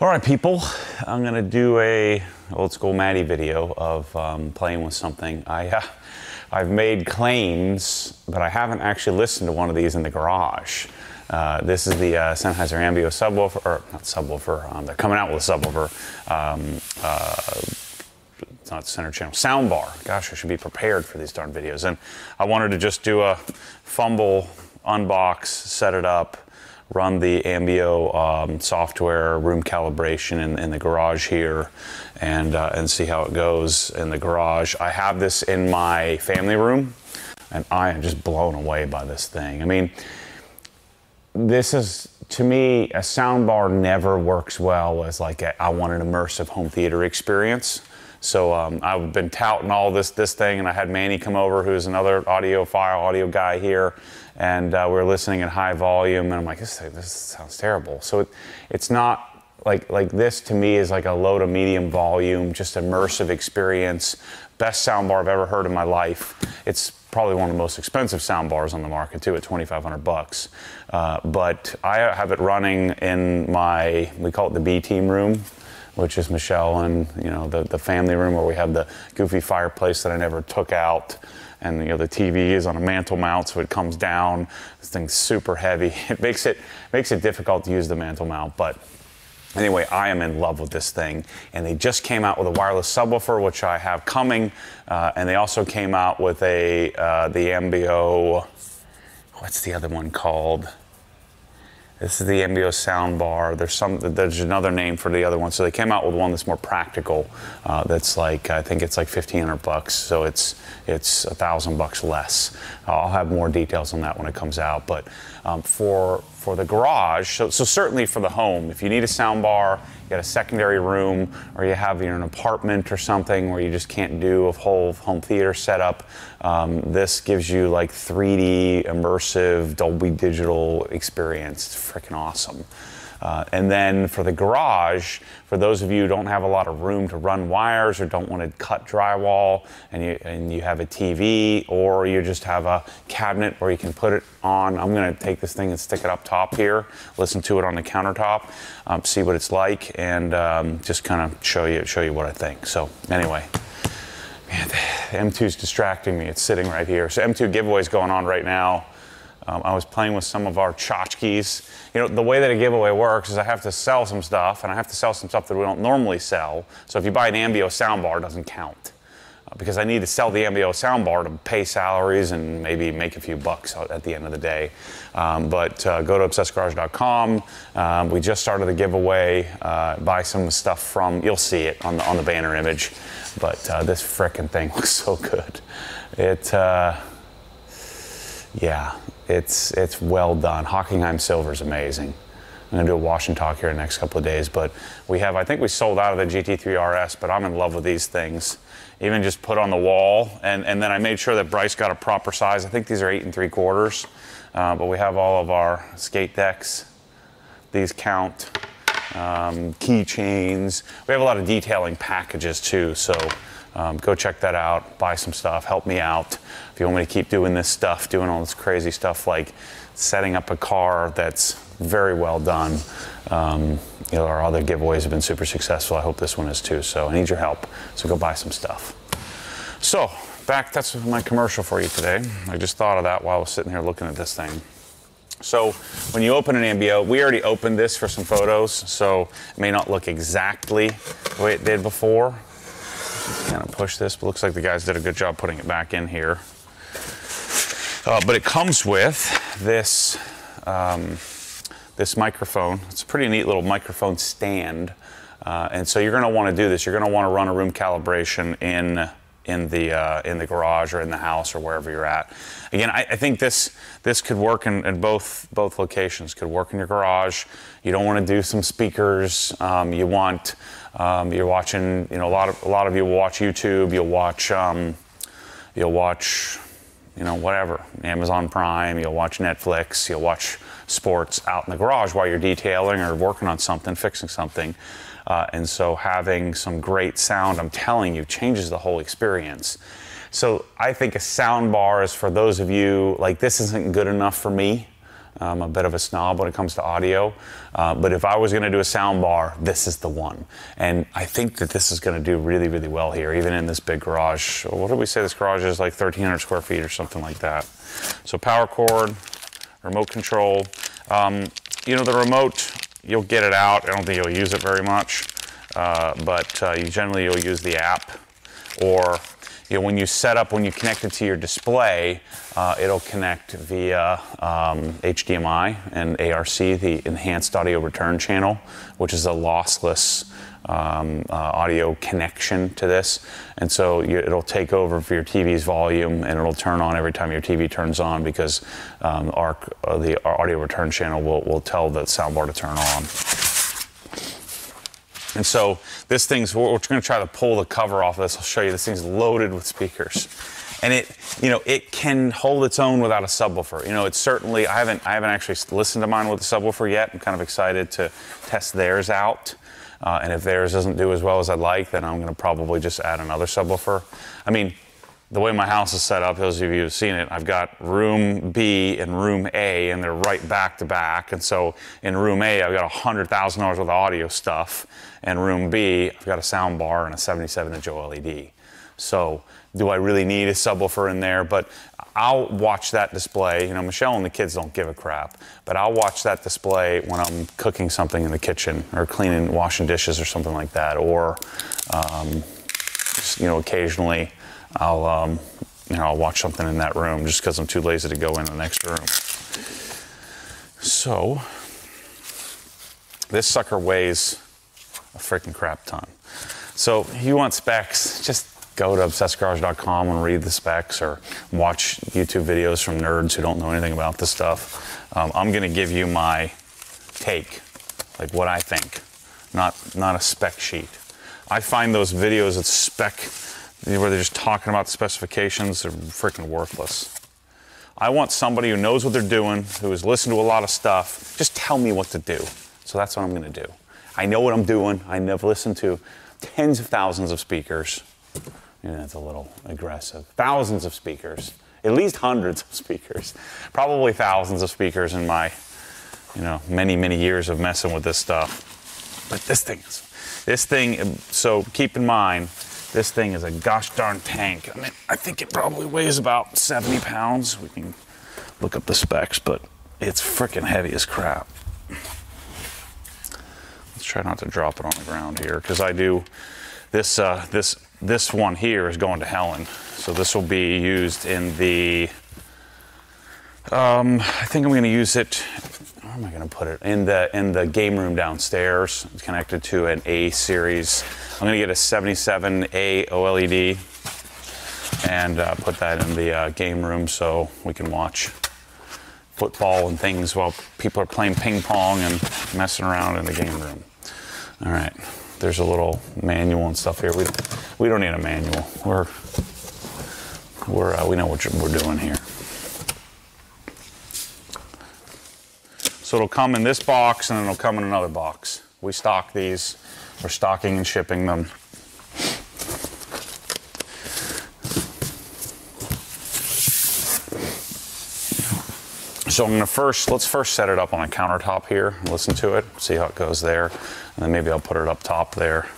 All right, people, I'm gonna do a old school Maddie video of um, playing with something. I, uh, I've made claims, but I haven't actually listened to one of these in the garage. Uh, this is the uh, Sennheiser Ambeo subwoofer, or not subwoofer, um, they're coming out with a subwoofer. Um, uh, it's not center channel, soundbar. Gosh, I should be prepared for these darn videos. And I wanted to just do a fumble, unbox, set it up, run the Ambeo um, software room calibration in, in, the garage here and, uh, and see how it goes in the garage. I have this in my family room and I am just blown away by this thing. I mean, this is to me a soundbar never works well as like a, I want an immersive home theater experience. So um, I've been touting all this this thing, and I had Manny come over, who's another audiophile, audio guy here, and uh, we were listening at high volume, and I'm like, this this sounds terrible. So it, it's not like like this to me is like a low to medium volume, just immersive experience. Best soundbar I've ever heard in my life. It's probably one of the most expensive soundbars on the market too, at 2,500 bucks. Uh, but I have it running in my we call it the B team room which is Michelle and you know the, the family room where we have the goofy fireplace that I never took out and you know the TV is on a mantle mount so it comes down. This thing's super heavy. It makes it makes it difficult to use the mantle mount but anyway I am in love with this thing. And they just came out with a wireless subwoofer which I have coming uh, and they also came out with a uh, the Ambeo what's the other one called this is the Ambeo soundbar. There's some. There's another name for the other one. So they came out with one that's more practical. Uh, that's like I think it's like 1,500 bucks. So it's it's a thousand bucks less. I'll have more details on that when it comes out. But um, for for the garage, so, so certainly for the home, if you need a sound bar, you got a secondary room, or you have you know, an apartment or something where you just can't do a whole home theater setup, um, this gives you like 3D immersive Dolby Digital experience. It's freaking awesome. Uh, and then for the garage, for those of you who don't have a lot of room to run wires or don't want to cut drywall and you, and you have a TV or you just have a cabinet where you can put it on, I'm going to take this thing and stick it up top here, listen to it on the countertop, um, see what it's like, and um, just kind of show you, show you what I think. So anyway. Man, M2 is distracting me. It's sitting right here. So M2 giveaway is going on right now. Um, I was playing with some of our tchotchkes. You know, the way that a giveaway works is I have to sell some stuff, and I have to sell some stuff that we don't normally sell. So if you buy an Ambeo soundbar, it doesn't count. Uh, because I need to sell the Ambeo soundbar to pay salaries and maybe make a few bucks at the end of the day. Um, but uh, go to obsessedgarage.com. Um, we just started the giveaway. Uh, buy some stuff from, you'll see it on the, on the banner image. But uh, this frickin' thing looks so good. It, uh, yeah, it's it's well done. Hockenheim silver is amazing. I'm gonna do a wash and talk here in the next couple of days, but we have I think we sold out of the GT3 RS, but I'm in love with these things. Even just put on the wall, and and then I made sure that Bryce got a proper size. I think these are eight and three quarters, uh, but we have all of our skate decks. These count. Um, keychains. We have a lot of detailing packages too, so um, go check that out, buy some stuff, help me out. You want me to keep doing this stuff, doing all this crazy stuff like setting up a car that's very well done. Um, you know, our other giveaways have been super successful. I hope this one is too. So I need your help. So go buy some stuff. So back, that's my commercial for you today. I just thought of that while I was sitting here looking at this thing. So when you open an Ambeo, we already opened this for some photos, so it may not look exactly the way it did before. Kind of push this, but looks like the guys did a good job putting it back in here. Uh, but it comes with this um, this microphone. It's a pretty neat little microphone stand. Uh, and so you're going to want to do this. You're going to want to run a room calibration in in the uh, in the garage or in the house or wherever you're at. Again, I, I think this this could work in, in, both both locations. Could work in your garage. You don't want to do some speakers. Um, you want um, you're watching. You know, a lot of a lot of you will watch YouTube. You'll watch um, you'll watch you know whatever Amazon Prime. You'll watch Netflix. You'll watch sports out in the garage while you're detailing or working on something, fixing something. Uh, and so having some great sound, I'm telling you, changes the whole experience. So I think a sound bar is for those of you like this isn't good enough for me. I'm a bit of a snob when it comes to audio, uh, but if I was going to do a sound bar, this is the one. And I think that this is going to do really, really well here, even in this big garage. What did we say this garage is like 1,300 square feet or something like that. So power cord, remote control. Um, you know, the remote, you'll get it out. I don't think you'll use it very much, uh, but uh, you generally you'll use the app or you know, when you set up, when you connect it to your display, uh, it'll connect via um, HDMI and ARC, the Enhanced Audio Return Channel, which is a lossless um, uh, audio connection to this. And so you, it'll take over for your TV's volume and it'll turn on every time your TV turns on because um, our, uh, the our audio return channel will, will tell the soundbar to turn on. And so this thing's, we're, going to try to pull the cover off of this. I'll show you. This thing's loaded with speakers. And it, you know, it can hold its own without a subwoofer. You know, it's certainly, I haven't, I haven't actually listened to mine with a subwoofer yet. I'm kind of excited to test theirs out. Uh, and if theirs doesn't do as well as I'd like, then I'm going to probably just add another subwoofer. I mean, the way my house is set up, those of you who've seen it, I've got room B and room A, and they're right back to back. And so in room A, I've got $100,000 worth of audio stuff. And room B, I've got a sound bar and a 77 inch OLED. So do I really need a subwoofer in there? But I'll watch that display. You know, Michelle and the kids don't give a crap, but I'll watch that display when I'm cooking something in the kitchen or cleaning, washing dishes or something like that. Or, um, just, you know, occasionally I'll, um, you know, I'll watch something in that room just because I'm too lazy to go in the next room. So, this sucker weighs a freaking crap ton. So, if you want specs, just go to obsessedgarage.com and read the specs or watch YouTube videos from nerds who don't know anything about this stuff. Um, I'm going to give you my take, like what I think, not, not a spec sheet. I find those videos that spec where they're just talking about the specifications are freaking worthless. I want somebody who knows what they're doing, who has listened to a lot of stuff. Just tell me what to do. So that's what I'm going to do. I know what I'm doing. I have listened to tens of thousands of speakers. Yeah, that's a little aggressive. Thousands of speakers, at least hundreds of speakers, probably thousands of speakers in my, you know, many many years of messing with this stuff. But this thing is, this thing. So keep in mind, this thing is a gosh darn tank. I mean, I think it probably weighs about 70 pounds. We can look up the specs, but it's freaking heavy as crap. Let's try not to drop it on the ground here because I do this. Uh, this this one here is going to Helen, so this will be used in the. Um, I think I'm going to use it where am I going to put it? In the in the game room downstairs. It's connected to an A series. I'm going to get a 77A OLED and uh, put that in the uh, game room so we can watch football and things while people are playing ping pong and messing around in the game room. All right, there's a little manual and stuff here. We we don't need a manual. We're we're uh, we know what we're doing here. So it'll come in this box and it'll come in another box. We stock these. We're stocking and shipping them. So I'm gonna first, let's first set it up on a countertop here, listen to it, see how it goes there. And then maybe I'll put it up top there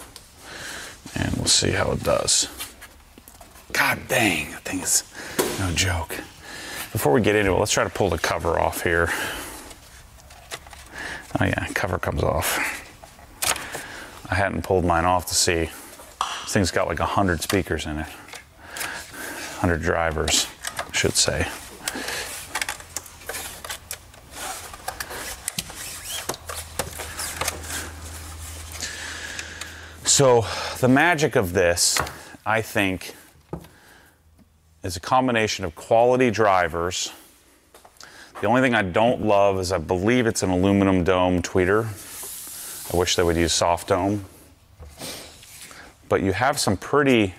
and we'll see how it does. God dang, that thing is no joke. Before we get into it, let's try to pull the cover off here. Oh yeah, cover comes off. I hadn't pulled mine off to see. This thing's got like a hundred speakers in it. Hundred drivers, I should say. So the magic of this, I think, is a combination of quality drivers the only thing I don't love is I believe it's an aluminum dome tweeter. I wish they would use soft dome. But you have some pretty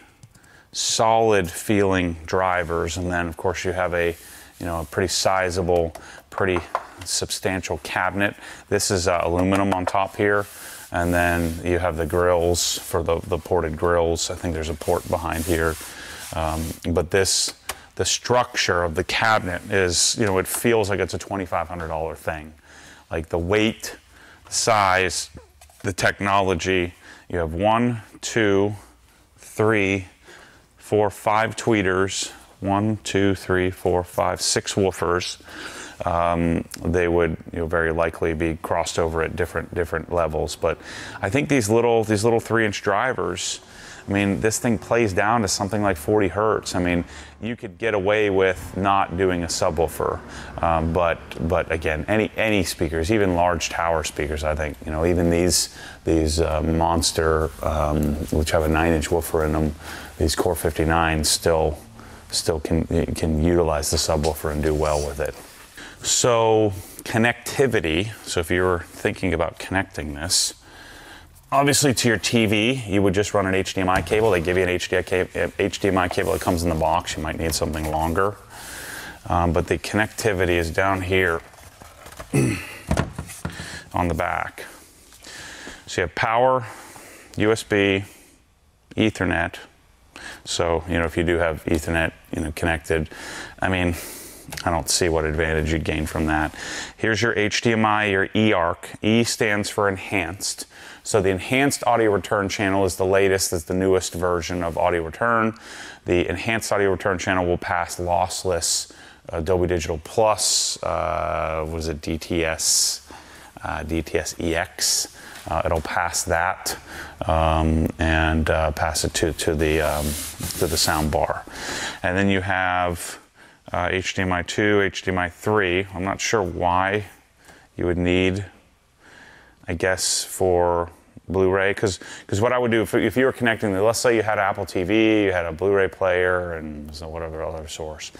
solid feeling drivers and then of course you have a you know a pretty sizable pretty substantial cabinet this is uh, aluminum on top here and then you have the grills for the, the ported grills i think there's a port behind here um, but this the structure of the cabinet is, you know, it feels like it's a $2,500 thing. Like the weight, size, the technology. You have one, two, three, four, five tweeters, one, two, three, four, five, six woofers. Um, they would you know, very likely be crossed over at different different levels. But I think these little these little three inch drivers I mean, this thing plays down to something like 40 hertz. I mean, you could get away with not doing a subwoofer, um, but but again, any any speakers, even large tower speakers, I think you know, even these these uh, monster, um, which have a nine-inch woofer in them, these Core 59s still still can can utilize the subwoofer and do well with it. So connectivity. So if you're thinking about connecting this Obviously, to your TV, you would just run an HDMI cable. They give you an HDMI cable that comes in the box. You might need something longer. Um, but the connectivity is down here on the back. So you have power, USB, Ethernet. So, you know, if you do have Ethernet, you know, connected, I mean, I don't see what advantage you'd gain from that. Here's your HDMI, your eARC. E stands for enhanced. So the enhanced audio return channel is the latest, is the newest version of audio return. The enhanced audio return channel will pass lossless uh, Dolby Digital Plus, uh, was it DTS, uh, DTS EX. Uh, it'll pass that um, and uh, pass it to, to the um, to the sound bar, and then you have uh, HDMI 2, HDMI 3. I'm not sure why you would need I guess, for Blu-ray because because what I would do if, if you were connecting, let's say you had Apple TV, you had a Blu-ray player, and so whatever other source,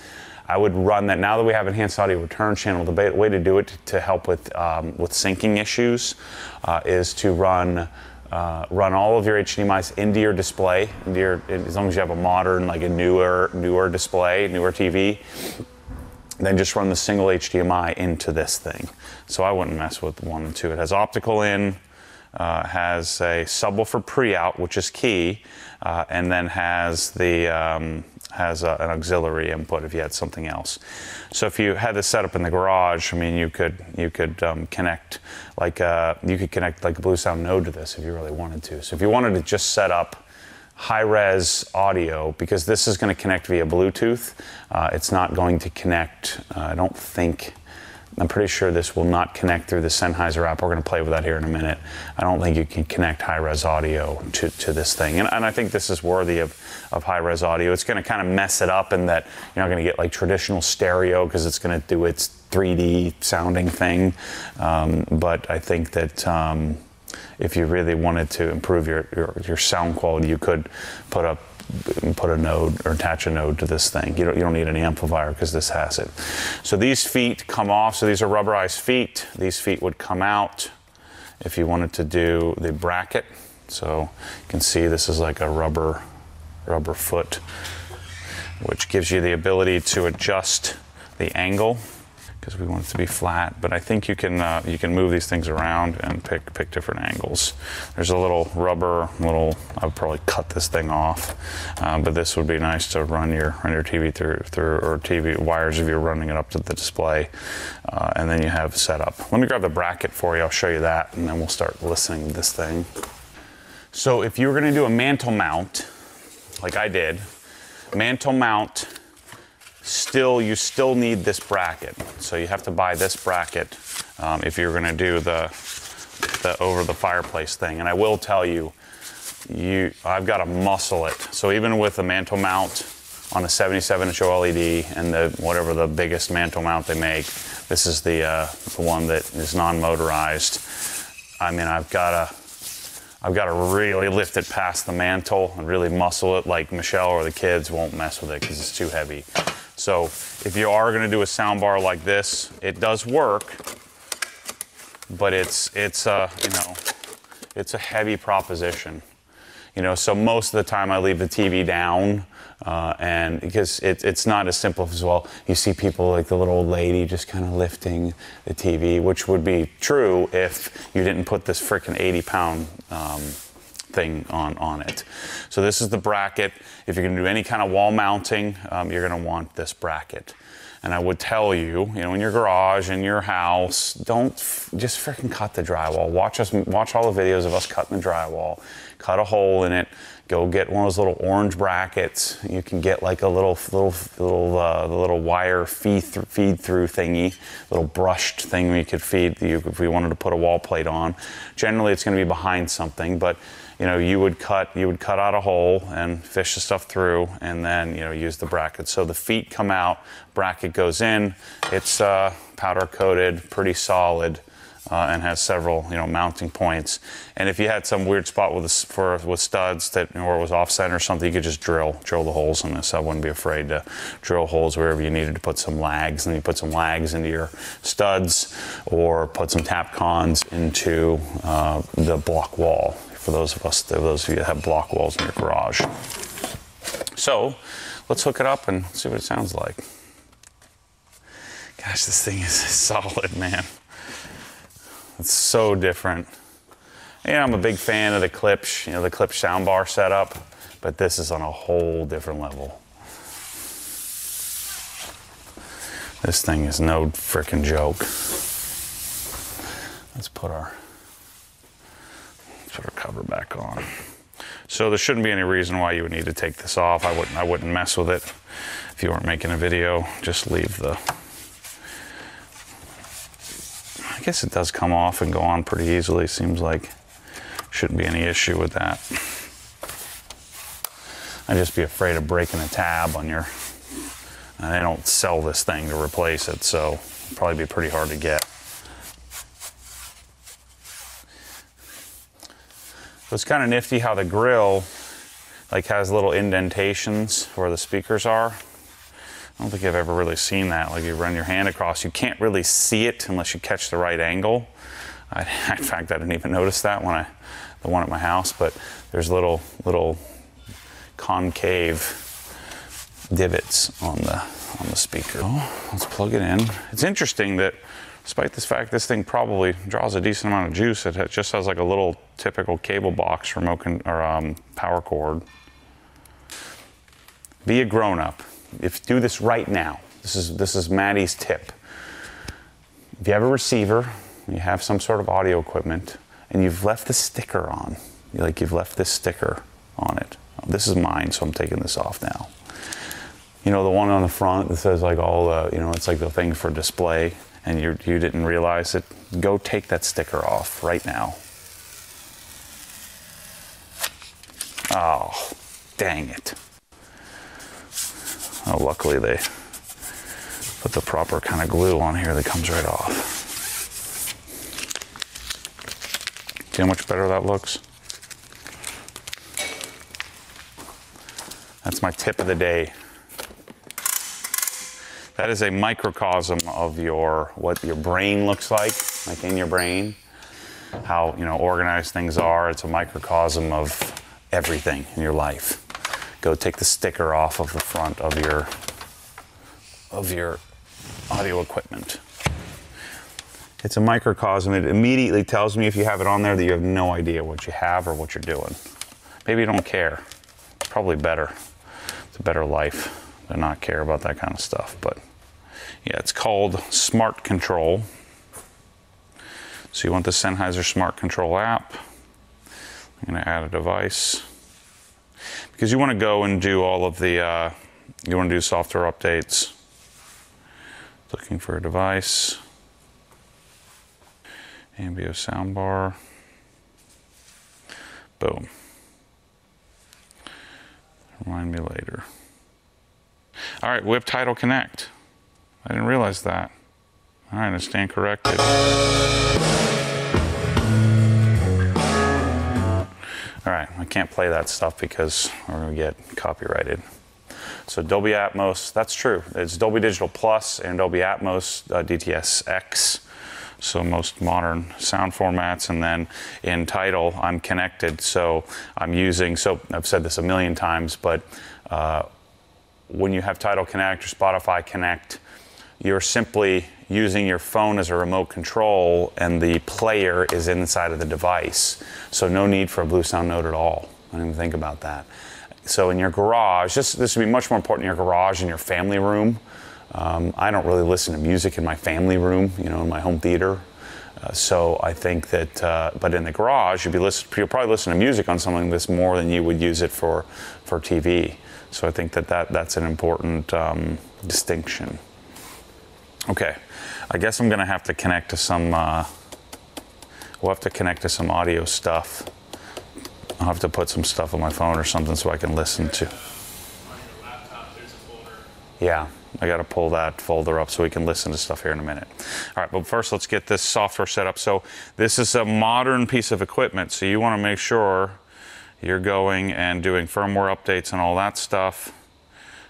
I would run that. Now that we have enhanced audio return channel, the way to do it to, help with um, with syncing issues uh, is to run. Uh, run all of your HDMI's into your display, into your, as long as you have a modern, like a newer, newer display, newer TV, then just run the single HDMI into this thing. So I wouldn't mess with one and two. It has optical in, uh, has a subwoofer pre-out, which is key, uh, and then has the um, has a, an auxiliary input if you had something else. So if you had this set up in the garage, I mean, you could you could um, connect like uh, you could connect like a Bluesound node to this if you really wanted to. So if you wanted to just set up high res audio because this is going to connect via Bluetooth. Uh, it's not going to connect, uh, I don't think. I'm pretty sure this will not connect through the Sennheiser app. We're going to play with that here in a minute. I don't think you can connect high res audio to, to this thing. And, and I think this is worthy of, of high res audio. It's going to kind of mess it up in that you're not going to get like traditional stereo because it's going to do its 3D sounding thing. Um, but I think that. Um, if you really wanted to improve your, your, your sound quality, you could put up put a node or attach a node to this thing. You don't, you don't need an amplifier because this has it. So these feet come off. So these are rubberized feet. These feet would come out if you wanted to do the bracket. So you can see this is like a rubber rubber foot, which gives you the ability to adjust the angle because we want it to be flat. But I think you can uh, you can move these things around and pick pick different angles. There's a little rubber little. I would probably cut this thing off, um, but this would be nice to run your run your TV through through or TV wires if you're running it up to the display, uh, and then you have setup. Let me grab the bracket for you. I'll show you that, and then we'll start listening to this thing. So if you were going to do a mantle mount, like I did, mantle mount still you still need this bracket. So you have to buy this bracket um, if you're going to do the, the over the fireplace thing. And I will tell you, you I've got to muscle it. So even with the mantle mount on a 77 inch OLED and the whatever the biggest mantle mount they make, this is the uh, the one that is non-motorized. I mean, I've got to I've got to really lift it past the mantle and really muscle it like Michelle or the kids won't mess with it because it's too heavy. So if you are going to do a soundbar like this, it does work, but it's it's a you know it's a heavy proposition. You know, so most of the time I leave the TV down, uh, and because it, it's not as simple as well. You see people like the little old lady just kind of lifting the TV, which would be true if you didn't put this freaking 80 pound um, thing on, on it. So this is the bracket. If you're gonna do any kind of wall mounting, um, you're gonna want this bracket. And I would tell you, you know, in your garage, in your house, don't just freaking cut the drywall. Watch us, watch all the videos of us cutting the drywall. Cut a hole in it. Go get one of those little orange brackets. You can get like a little, little, little, uh, little wire feed, th- feed through thingy, little brushed thing we could feed you if we wanted to put a wall plate on. Generally, it's going to be behind something, but you know, you would cut you would cut out a hole and fish the stuff through, and then you know use the bracket. So the feet come out, bracket goes in. It's uh, powder coated, pretty solid. Uh, and has several, you know, mounting points. And if you had some weird spot with for with studs that, or it was offset or something, you could just drill drill the holes in this. I wouldn't be afraid to drill holes wherever you needed to put some lags. And you put some lags into your studs, or put some Tapcons into uh, the block wall for those of us, those of you that have block walls in your garage. So let's hook it up and see what it sounds like. Gosh, this thing is solid, man. It's so different. Yeah, I'm a big fan of the Klipsch, you know, the Klipsch soundbar setup, but this is on a whole different level. This thing is no freaking joke. Let's put our put our cover back on. So there shouldn't be any reason why you would need to take this off. I wouldn't I wouldn't mess with it if you weren't making a video. Just leave the I guess it does come off and go on pretty easily. Seems like shouldn't be any issue with that. I'd just be afraid of breaking a tab on your. And they don't sell this thing to replace it, so probably be pretty hard to get. So it's kind of nifty how the grill like has little indentations where the speakers are. I don't think I've ever really seen that. Like you run your hand across, you can't really see it unless you catch the right angle. I, in fact, I didn't even notice that when I, the one at my house. But there's little little concave divots on the on the speaker. Oh, let's plug it in. It's interesting that, despite this fact, this thing probably draws a decent amount of juice. It just has like a little typical cable box remote or um, power cord. Be a grown up if do this right now. This is this is Maddie's tip. If you have a receiver, you have some sort of audio equipment, and you've left the sticker on, like you've left this sticker on it. This is mine, so I'm taking this off now. You know the one on the front that says like all the, you know, it's like the thing for display, and you you didn't realize it. Go take that sticker off right now. Oh, dang it. Oh, luckily they put the proper kind of glue on here that comes right off. See how much better that looks? That's my tip of the day. That is a microcosm of your what your brain looks like, like in your brain. How you know organized things are. It's a microcosm of everything in your life go take the sticker off of the front of your of your audio equipment. It's a microcosm. It immediately tells me if you have it on there that you have no idea what you have or what you're doing. Maybe you don't care. It's probably better. It's a better life to not care about that kind of stuff. But yeah, it's called Smart Control. So you want the Sennheiser Smart Control app. I'm going to add a device because you want to go and do all of the, uh, you want to do software updates. Looking for a device. Ambeo soundbar. Boom. Remind me later. All right, Whip Tidal Connect. I didn't realize that. All right, I stand corrected. All right, I can't play that stuff because we're gonna get copyrighted. So Dolby Atmos, that's true. It's Dolby Digital Plus and Dolby Atmos uh, DTS X. So most modern sound formats, and then in Tidal, I'm connected. So I'm using. So I've said this a million times, but uh, when you have Tidal Connect or Spotify Connect, you're simply using your phone as a remote control and the player is inside of the device. So no need for a Bluesound Node at all. I didn't even think about that. So in your garage, this, this would be much more important in your garage and your family room. Um, I don't really listen to music in my family room, you know, in my home theater. Uh, so I think that, uh, but in the garage, you'd be listen, you'll probably listen to music on something that's more than you would use it for, for TV. So I think that, that that's an important um, distinction. Okay, I guess I'm gonna have to connect to some, uh, we'll have to connect to some audio stuff. I'll have to put some stuff on my phone or something so I can listen to. Yeah, I got to pull that folder up so we can listen to stuff here in a minute. All right, but first let's get this software set up. So this is a modern piece of equipment, so you want to make sure you're going and doing firmware updates and all that stuff.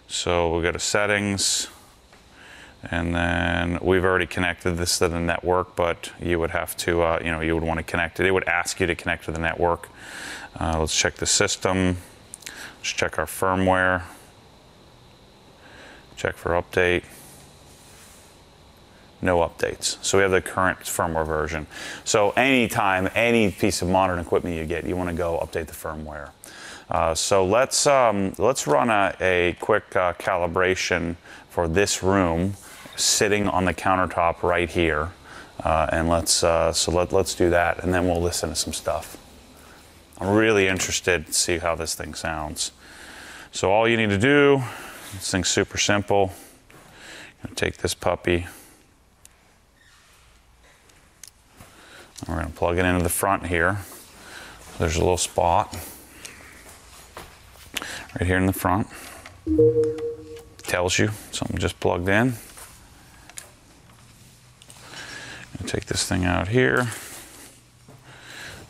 So we'll go to settings, and then we've already connected this to the network, but you would have to, uh, you know, you would want to connect it. It would ask you to connect to the network. Uh, let's check the system. Let's check our firmware. Check for update. No updates. So we have the current firmware version. So anytime, any piece of modern equipment you get, you want to go update the firmware. Uh, so let's um, let's run a, a quick uh, calibration for this room, sitting on the countertop right here, uh, and let's uh, so let, let's do that, and then we'll listen to some stuff. I'm really interested to see how this thing sounds. So all you need to do, this thing's super simple. take this puppy. We're going to plug it into the front here. There's a little spot right here in the front. Tells you something just plugged in. Take this thing out here.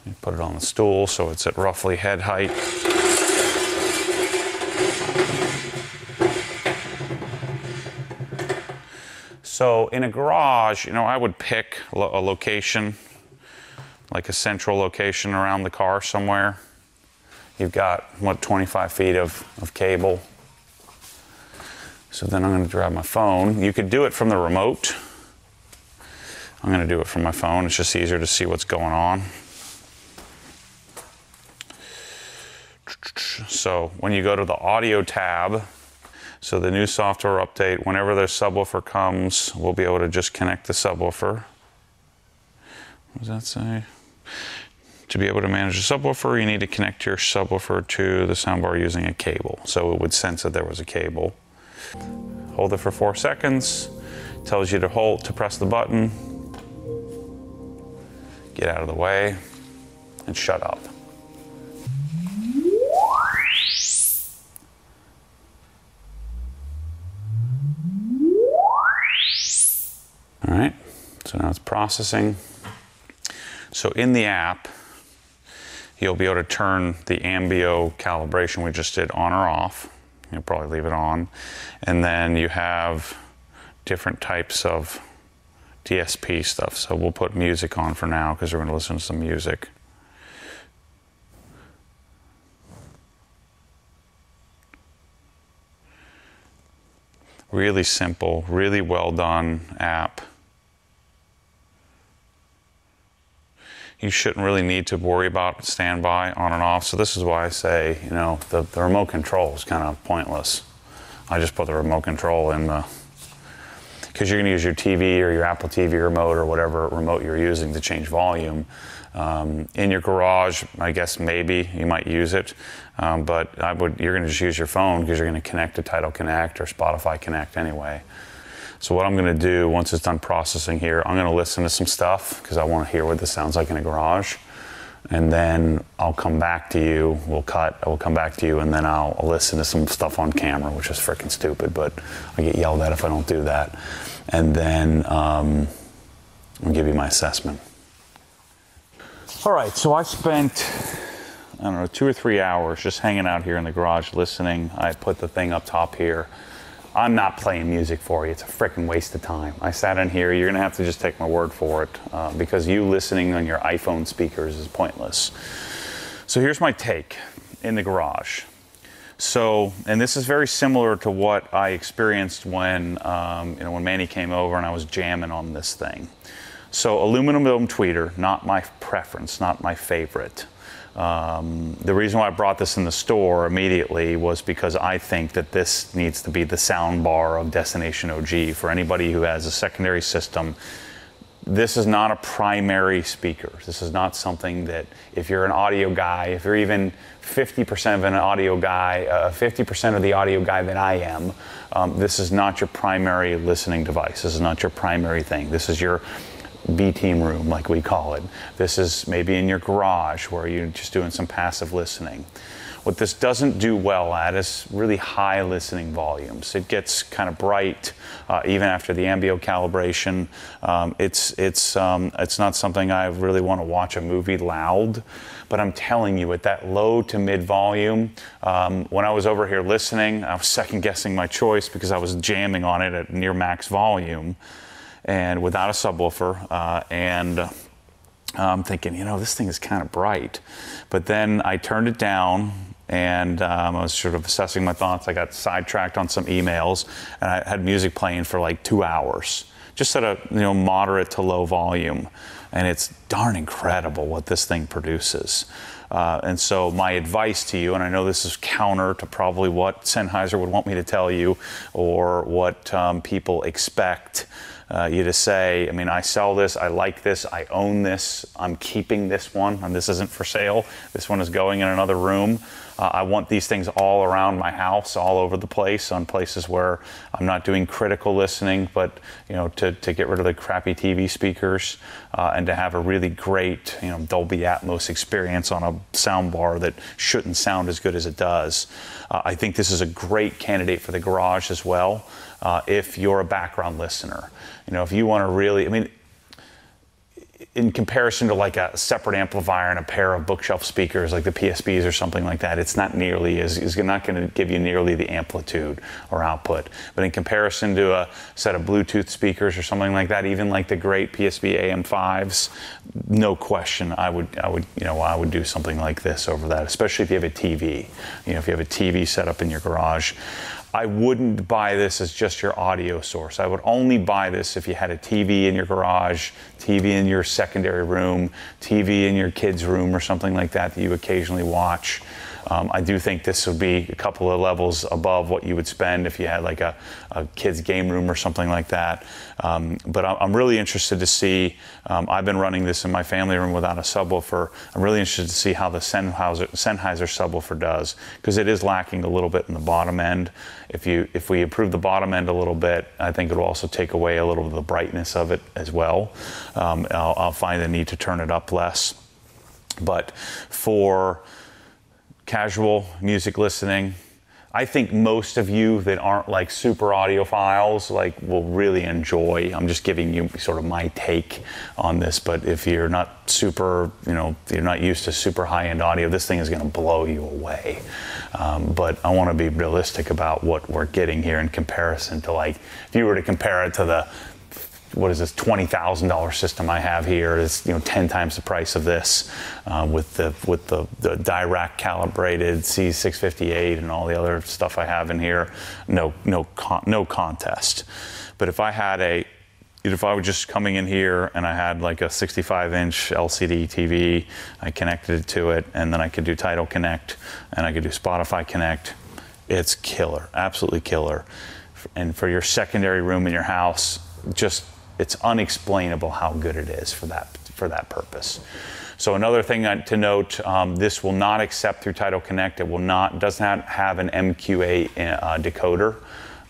and Put it on the stool so it's at roughly head height. So in a garage, you know, I would pick a location, like a central location around the car somewhere. You've got, what, 25 feet of, of cable. So then I'm going to grab my phone. You could do it from the remote. I'm going to do it from my phone. It's just easier to see what's going on. So when you go to the audio tab, so the new software update, whenever the subwoofer comes, we'll be able to just connect the subwoofer. What does that say? To be able to manage the subwoofer, you need to connect your subwoofer to the soundbar using a cable. So it would sense that there was a cable. Hold it for four seconds. Tells you to hold, to press the button. Get out of the way and shut up. All right, so now it's processing. So in the app, you'll be able to turn the Ambeo calibration we just did on or off. You'll probably leave it on. And then you have different types of DSP stuff. So we'll put music on for now because we're going to listen to some music. Really simple, really well done app. You shouldn't really need to worry about standby on and off. So this is why I say, you know, the, the remote control is kind of pointless. I just put the remote control in the, because you're going to use your TV or your Apple TV remote or whatever remote you're using to change volume. Um, in your garage, I guess maybe you might use it, um, but I would. You're going to just use your phone because you're going to connect to Tidal Connect or Spotify Connect anyway. So what I'm to do once it's done processing here, I'm to listen to some stuff because I want to hear what this sounds like in a garage. And then I'll come back to you. We'll cut. I will come back to you, and then I'll, I'll listen to some stuff on camera, which is freaking stupid, but I get yelled at if I don't do that. And then um, I'll give you my assessment. All right. So I spent I don't know two or three hours just hanging out here in the garage listening. I put the thing up top here I'm not playing music for you. It's a freaking waste of time. I sat in here. You're going to have to just take my word for it uh, because you listening on your iPhone speakers is pointless. So here's my take in the garage. So, and this is very similar to what I experienced when, um, you know, when Manny came over and I was jamming on this thing. So, aluminum dome tweeter, not my preference, not my favorite. Um, the reason why I brought this in the store immediately was because I think that this needs to be the sound bar of Destination OG for anybody who has a secondary system. This is not a primary speaker. This is not something that, if you're an audio guy, if you're even 50% of an audio guy, uh, 50% of the audio guy that I am, um, this is not your primary listening device. This is not your primary thing. This is your B team room, like we call it. This is maybe in your garage where you're just doing some passive listening. What this doesn't do well at is really high listening volumes. It gets kind of bright uh, even after the Ambeo calibration. Um, it's it's um, it's not something I really want to watch a movie loud. But I'm telling you, at that low to mid volume, um, when I was over here listening, I was second guessing my choice because I was jamming on it at near max volume and without a subwoofer. Uh, and I'm thinking, you know, this thing is kind of bright. But then I turned it down and um, I was sort of assessing my thoughts. I got sidetracked on some emails and I had music playing for like two hours, just at a you know moderate to low volume. And it's darn incredible what this thing produces. Uh, and so my advice to you, and I know this is counter to probably what Sennheiser would want me to tell you or what um, people expect uh, you to say, I mean, I sell this, I like this, I own this, I'm keeping this one, and this isn't for sale. This one is going in another room. Uh, I want these things all around my house, all over the place, on places where I'm not doing critical listening, but you know, to, to get rid of the crappy TV speakers uh, and to have a really great, you know, Dolby Atmos experience on a sound bar that shouldn't sound as good as it does. Uh, I think this is a great candidate for the garage as well. Uh, if you're a background listener, you know, if you want to really, I mean, in comparison to like a separate amplifier and a pair of bookshelf speakers like the PSBs or something like that, it's not nearly as is not going to give you nearly the amplitude or output. But in comparison to a set of Bluetooth speakers or something like that, even like the great PSB AM5s, no question, I would I would you know I would do something like this over that, especially if you have a TV. You know, if you have a TV set up in your garage. I wouldn't buy this as just your audio source. I would only buy this if you had a TV in your garage, TV in your secondary room, TV in your kid's room, or something like that that you occasionally watch. Um, I do think this would be a couple of levels above what you would spend if you had like a, a kid's game room or something like that. Um, but I'm really interested to see. Um, I've been running this in my family room without a subwoofer. I'm really interested to see how the Sennheiser, Sennheiser subwoofer does because it is lacking a little bit in the bottom end. If you if we improve the bottom end a little bit, I think it will also take away a little of the brightness of it as well. Um, I'll, I'll find the need to turn it up less. But for casual music listening. I think most of you that aren't like super audiophiles like will really enjoy. I'm just giving you sort of my take on this, but if you're not super, you know, you're not used to super high-end audio, this thing is going to blow you away. Um, but I want to be realistic about what we're getting here in comparison to like if you were to compare it to the what is this twenty thousand dollar system I have here is you know ten times the price of this uh, with the with the, the Dirac calibrated C658 and all the other stuff I have in here. No no con- no contest. But if I had a if I was just coming in here and I had like a 65 inch LCD TV, I connected it to it, and then I could do Tidal Connect and I could do Spotify Connect. It's killer, absolutely killer. And for your secondary room in your house, just it's unexplainable how good it is for that for that purpose. So another thing to note: um, this will not accept through Tidal Connect. It will not does not have an MQA uh, decoder.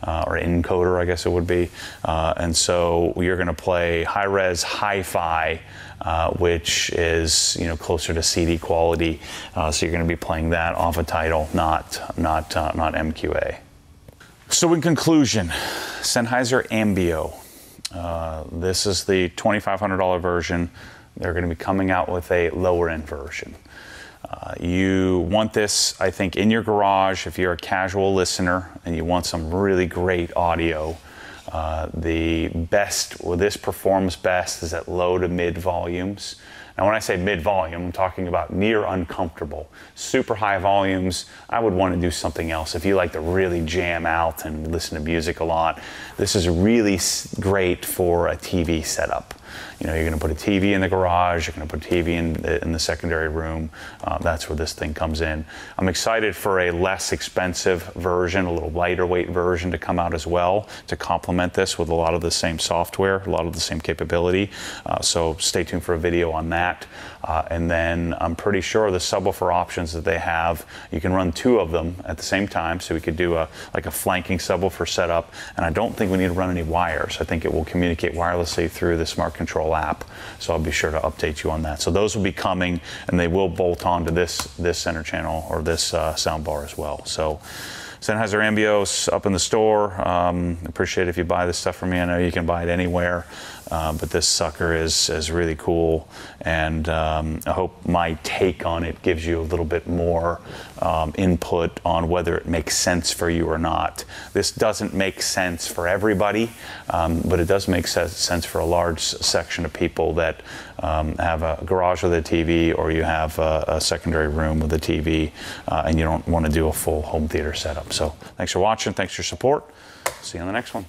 Uh, or encoder, I guess it would be. Uh, and so you're going to play high res hi fi, uh, which is you know closer to CD quality. Uh, so you're going to be playing that off a Tidal, not, not, uh, not MQA. So, in conclusion, Sennheiser Ambeo uh, this is the $2,500 version. They're going to be coming out with a lower end version. Uh, you want this, I think, in your garage if you're a casual listener and you want some really great audio. Uh, the best, well, this performs best is at low to mid volumes. Now, when I say mid volume, I'm talking about near uncomfortable. Super high volumes, I would want to do something else. If you like to really jam out and listen to music a lot, this is really great for a TV setup. You know, you're going to put a TV in the garage, you're going to put a TV in the, in the secondary room. Uh, that's where this thing comes in. I'm excited for a less expensive version, a little lighter weight version to come out as well to complement this with a lot of the same software, a lot of the same capability. Uh, so stay tuned for a video on that. Uh, and then I'm pretty sure the subwoofer options that they have, you can run two of them at the same time. So we could do a like a flanking subwoofer setup. And I don't think we need to run any wires. I think it will communicate wirelessly through the smart control app. So I'll be sure to update you on that. So those will be coming, and they will bolt onto this this center channel or this uh, sound bar as well. So. Sennheiser Ambeo's up in the store. Um, appreciate if you buy this stuff from me. I know you can buy it anywhere. Uh, but this sucker is, is really cool, and um, I hope my take on it gives you a little bit more um, input on whether it makes sense for you or not. This doesn't make sense for everybody, um, but it does make sense for a large section of people that um, have a garage with a TV or you have a, a secondary room with a TV uh, and you don't want to do a full home theater setup. So thanks for watching. Thanks for your support. See you on the next one.